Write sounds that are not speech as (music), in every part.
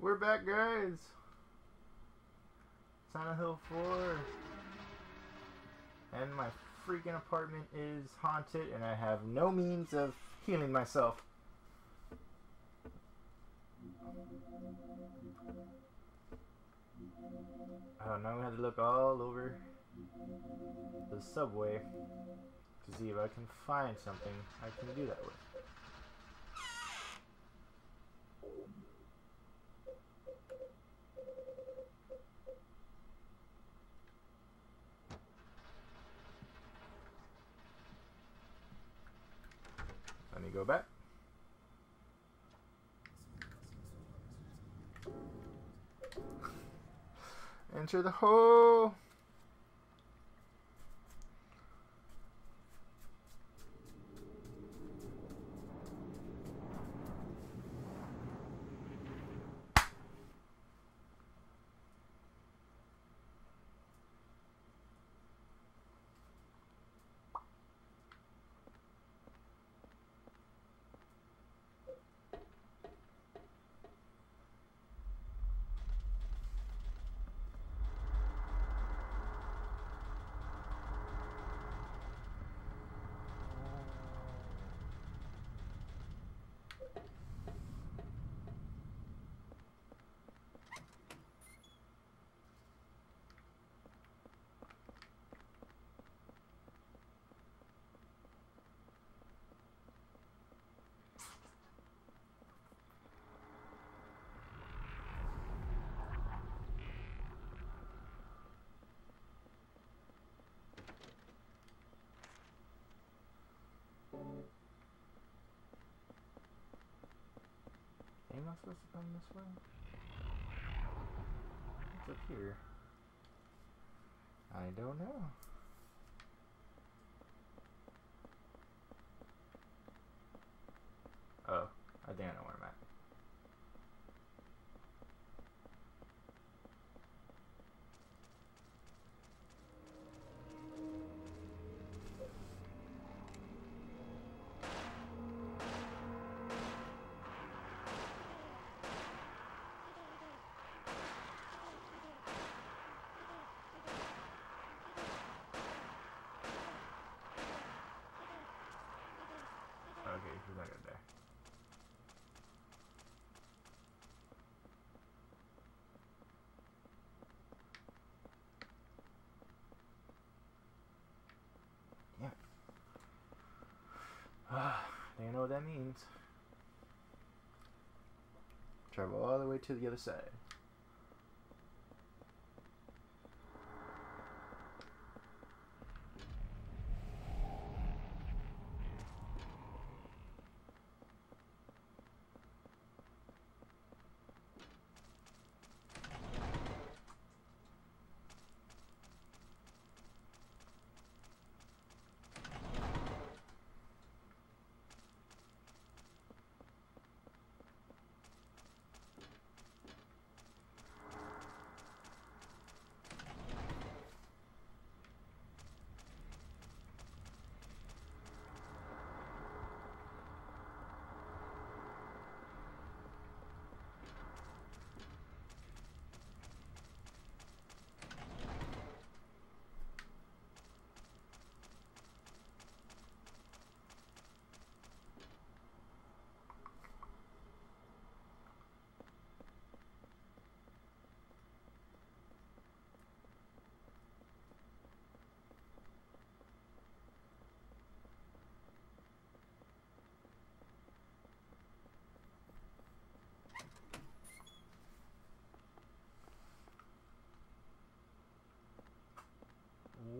We're back, guys. Silent Hill 4. And my freaking apartment is haunted, and I have no means of healing myself. Oh, now I have to look all over the subway to see if I can find something I can do that with. Go back. (laughs) Enter the hole. Am I supposed to come this way? Up here? I don't know. Okay, he's not. Ah, do (sighs) you know what that means? Travel all the way to the other side.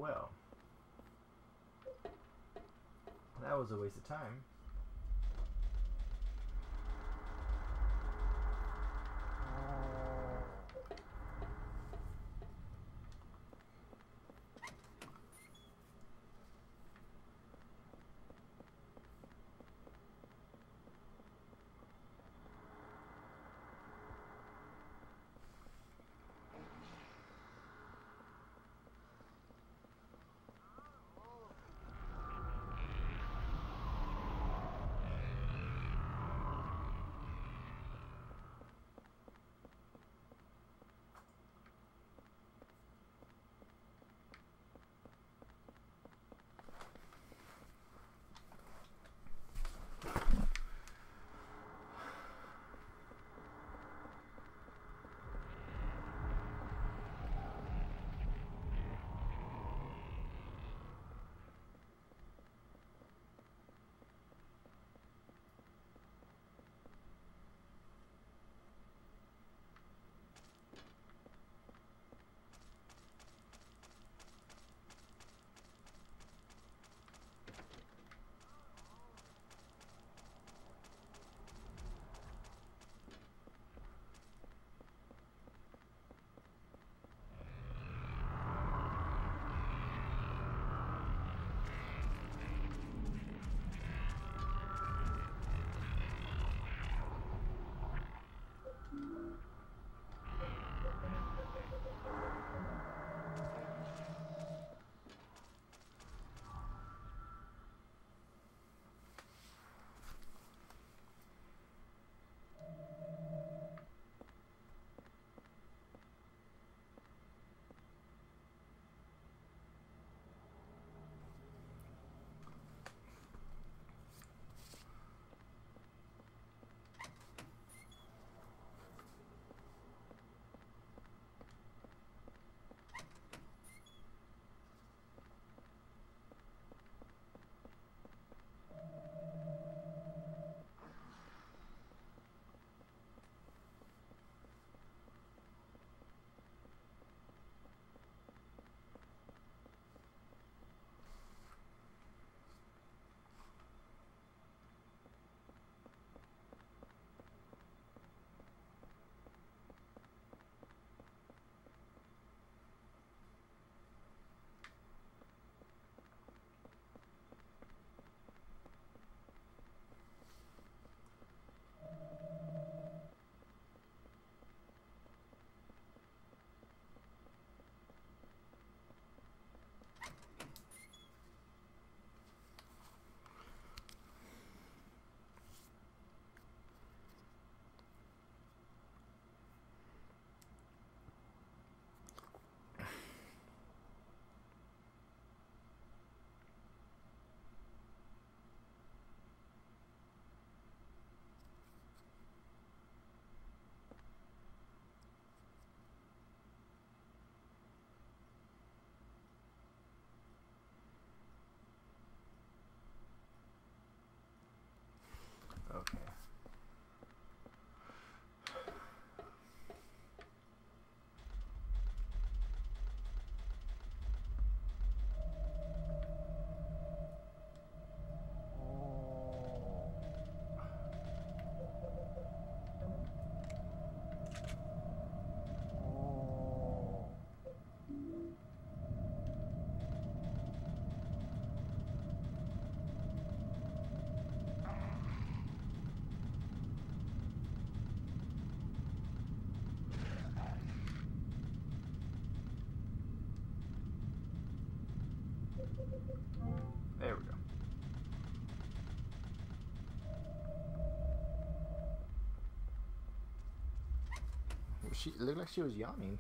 Well, that was a waste of time. She looked like she was yawning.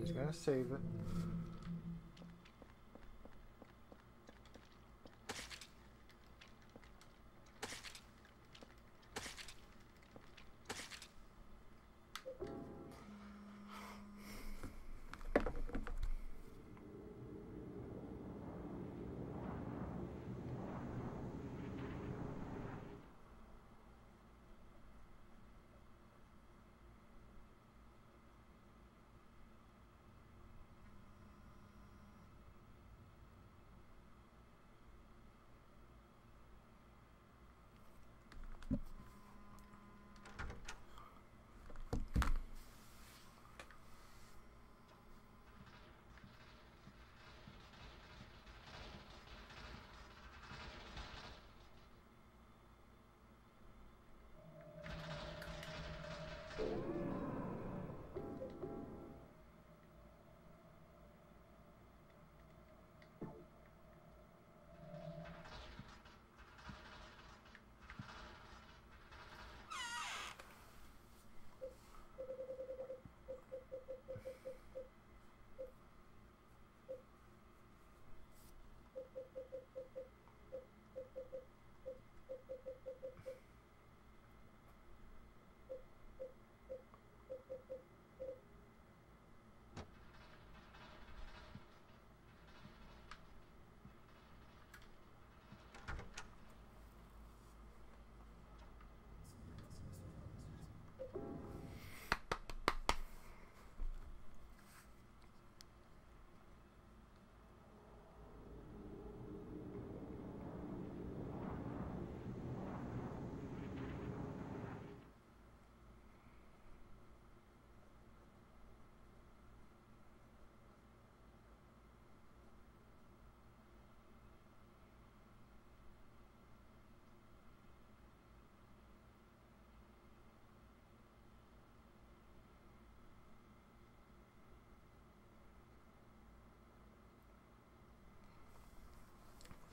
Just gonna save it.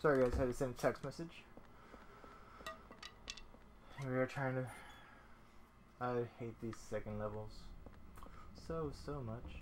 Sorry guys, I had to send a text message. We are trying to... I hate these second levels. So, so much.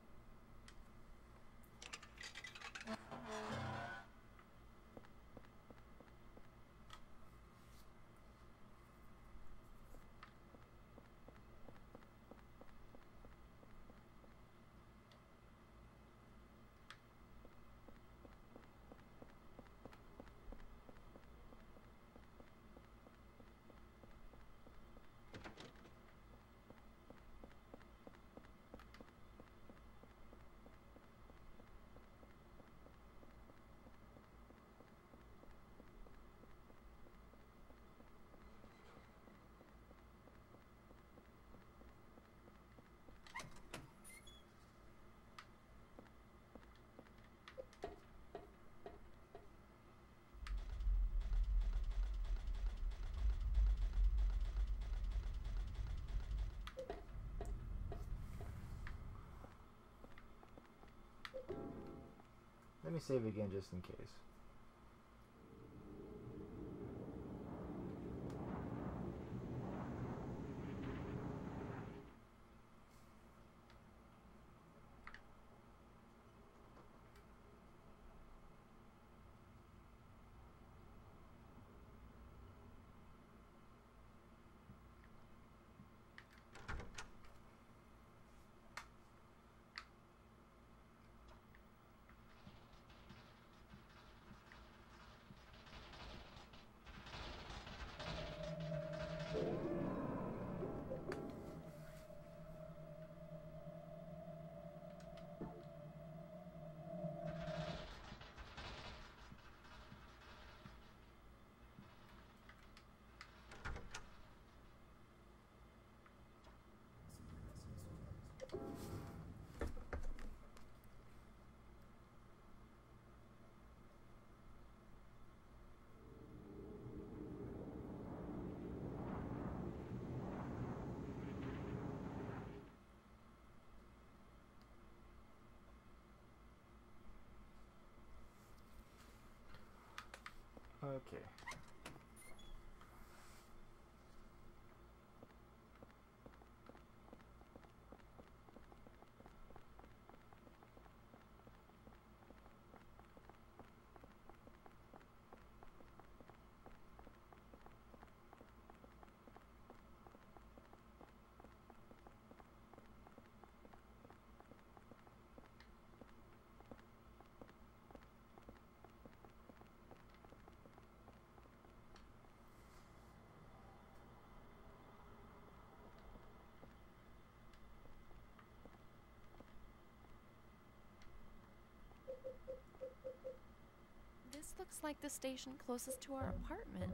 Let me save again just in case. Okay. This looks like the station closest to our apartment.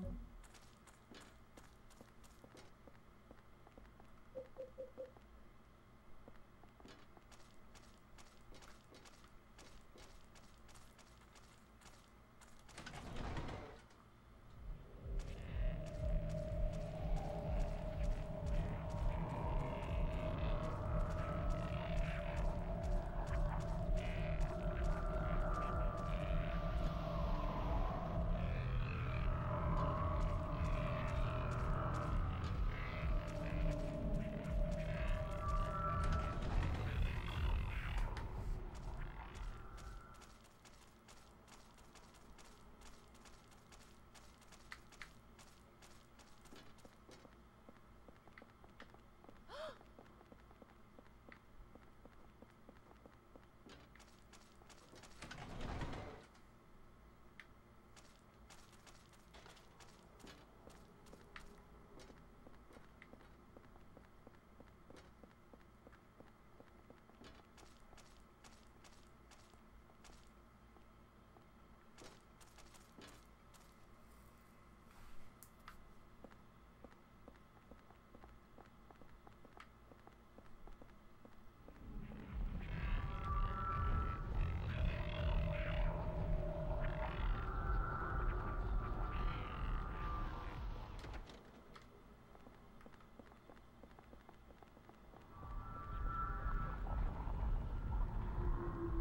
Mm-hmm.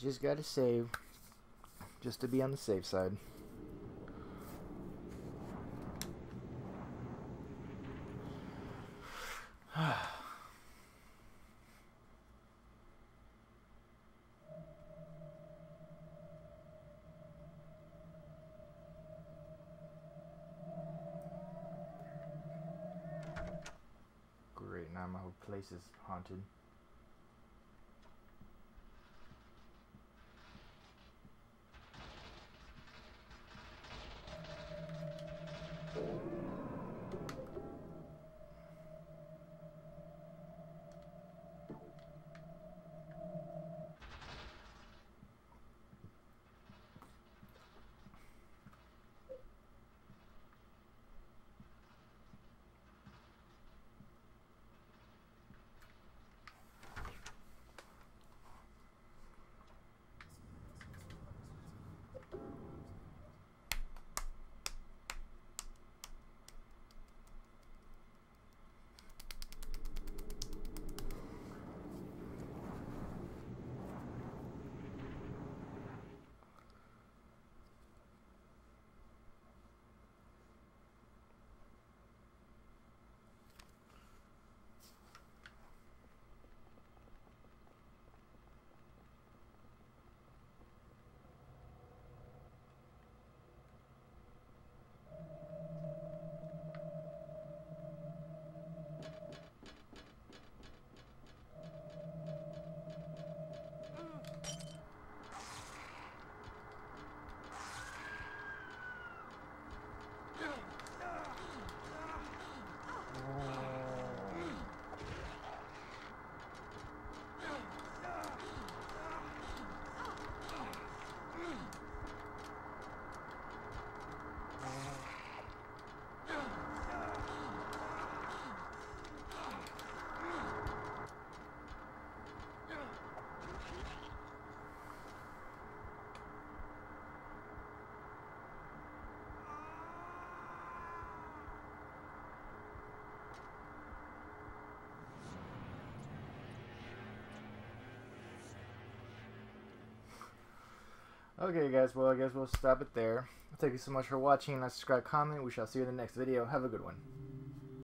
just gotta save. Just to be on the safe side. (sighs) Great, now my whole place is haunted. Okay, guys, well, I guess we'll stop it there. Thank you so much for watching. Like, subscribe, comment. We shall see you in the next video. Have a good one.